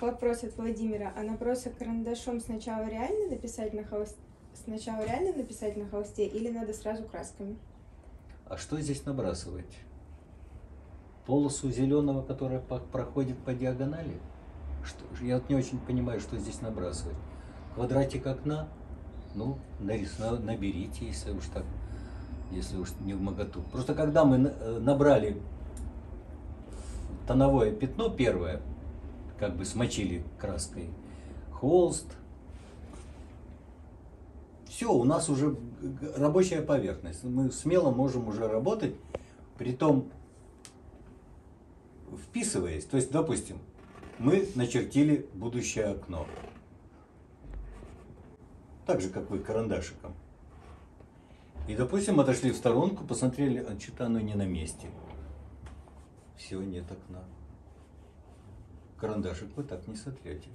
Вопрос от Владимира. А набросок карандашом сначала реально написать на холсте? Сначала реально написать на холсте или надо сразу красками? А что здесь набрасывать? Полосу зеленого, которая по- проходит по диагонали? Что, я вот не очень понимаю, что здесь набрасывать. Квадратик окна? Ну, нарис, на- наберите, если уж так, если уж не в моготу. Просто когда мы э, набрали тоновое пятно первое, как бы смочили краской, холст, все, у нас уже рабочая поверхность. Мы смело можем уже работать, притом вписываясь. То есть, допустим, мы начертили будущее окно. Так же, как вы карандашиком. И, допустим, отошли в сторонку, посмотрели, а что-то оно не на месте. Все, нет окна. Карандашик вы так не сотрете.